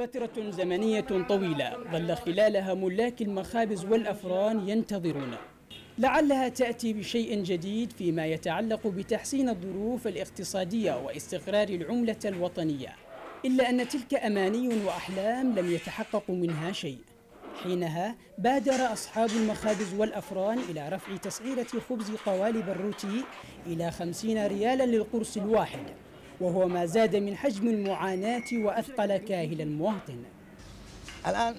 فترة زمنية طويلة ظل خلالها ملاك المخابز والأفران ينتظرون. لعلها تأتي بشيء جديد فيما يتعلق بتحسين الظروف الاقتصادية واستقرار العملة الوطنية. إلا أن تلك أماني وأحلام لم يتحقق منها شيء. حينها بادر أصحاب المخابز والأفران إلى رفع تسعيرة خبز قوالب الروتي إلى خمسين ريالا للقرص الواحد. وهو ما زاد من حجم المعاناة وأثقل كاهل المواطن الآن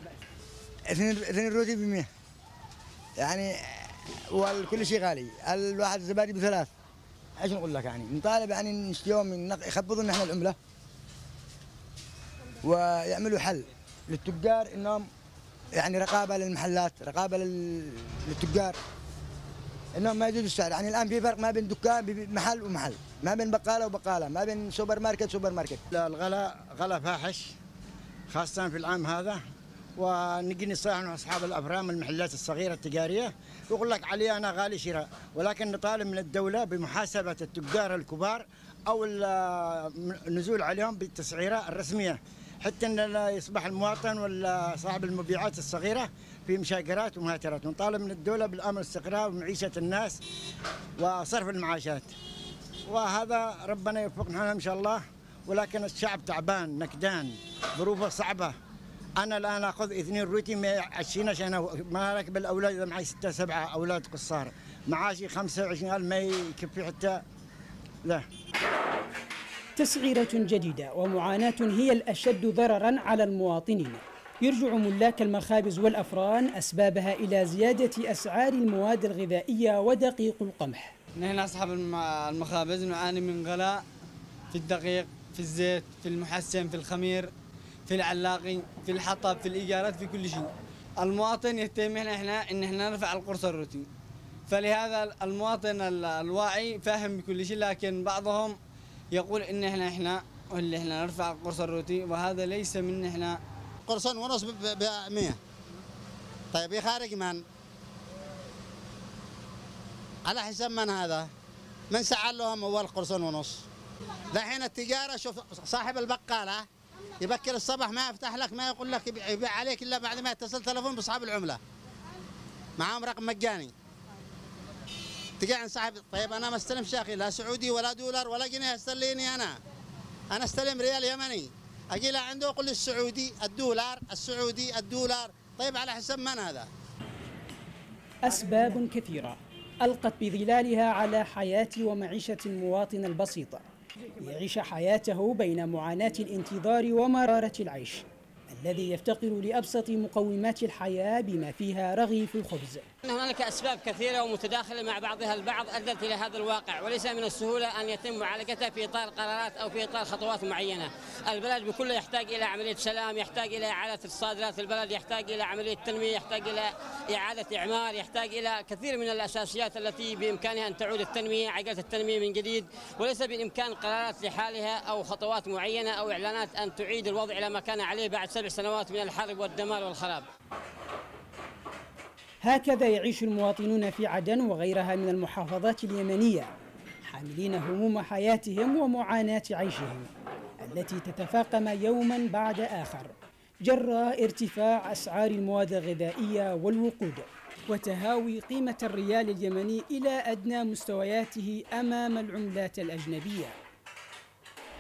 اثنين اثنين روتي ب 100 يعني والكل شيء غالي. الواحد الزبادي بثلاث. إيش نقول لك يعني؟ نطالب يعني يوم يخفضوا نحن العملة. ويعملوا حل. للتجار إنهم يعني رقابة للمحلات رقابة للتجار. انهم ما يزيدوا السعر يعني الآن في فرق ما بين دكان محل ومحل. ما بين بقالة وبقالة. ما بين سوبر ماركت سوبر ماركت. لا الغلاء غلاء فاحش خاصة في العام هذا. ونجي نصيح من أصحاب الأفران المحلات الصغيرة التجارية. يقول لك علي أنا غالي شراء. ولكن نطالب من الدولة بمحاسبة التجار الكبار أو النزول عليهم بالتسعيره الرسمية. حتى إن يصبح المواطن ولا صاحب المبيعات الصغيرة في مشاكرات ومهاترات نطالب من الدولة بالامن والاستقرار ومعيشة الناس وصرف المعاشات. وهذا ربنا يوفقنا إن شاء الله. ولكن الشعب تعبان نكدان ظروفه صعبة. أنا الآن أخذ اثنين روتي 120 عشان ما راكب الأولاد إذا معي ستة سبعة أولاد قصار. معاشي 25000 ما يكفي حتى. لا. تسعيرة جديدة ومعاناة هي الأشد ضررا على المواطنين. يرجع ملاك المخابز والأفران أسبابها إلى زيادة أسعار المواد الغذائية ودقيق القمح. نحن أصحاب المخابز نعاني من غلاء في الدقيق في الزيت في المحسن في الخمير في العلاقي في الحطب في الإيجارات في كل شيء. المواطن يهتم إحنا إن إحنا نرفع القرص الروتين. فلهذا المواطن الواعي فاهم بكل شيء لكن بعضهم يقول إن إحنا إحنا اللي إحنا نرفع قرص الروتي وهذا ليس من إحنا قرصين ونص ب 100 طيب يخارج من؟ على حساب من هذا؟ من سعر لهم أول قرصين ونص؟ دحين التجارة شوف صاحب البقالة يبكر الصباح ما يفتح لك ما يقول لك يبيع عليك إلا بعد ما يتصل تلفون باصحاب العملة معاهم رقم مجاني تجي عن صاحب طيب أنا ما أستلم شاخي لا سعودي ولا دولار ولا جنيه استليني أنا أنا أستلم ريال يمني أجي له عنده أقول السعودي الدولار السعودي الدولار. طيب على حسب من هذا؟ أسباب كثيرة. ألقت بظلالها على حياة ومعيشة المواطن البسيط. يعيش حياته بين معاناة الانتظار ومرارة العيش. الذي يفتقر لأبسط مقومات الحياة بما فيها رغيف الخبز. هنالك أسباب كثيرة ومتداخلة مع بعضها البعض أدت إلى هذا الواقع وليس من السهولة أن يتم معالجتها في إطار قرارات أو في إطار خطوات معينة. البلد بكله يحتاج إلى عملية سلام يحتاج إلى إعادة الصادرات البلد يحتاج إلى عملية تنمية يحتاج إلى إعادة إعمار يحتاج إلى كثير من الأساسيات التي بإمكانها أن تعود التنمية عجلة التنمية من جديد وليس بالإمكان قرارات لحالها أو خطوات معينة أو إعلانات أن تعيد الوضع إلى ما كان عليه بعد سبع سنوات من الحرب والدمار والخراب. هكذا يعيش المواطنون في عدن وغيرها من المحافظات اليمنية حاملين هموم حياتهم ومعاناة عيشهم التي تتفاقم يوما بعد آخر جراء ارتفاع أسعار المواد الغذائية والوقود وتهاوي قيمة الريال اليمني إلى أدنى مستوياته أمام العملات الأجنبية.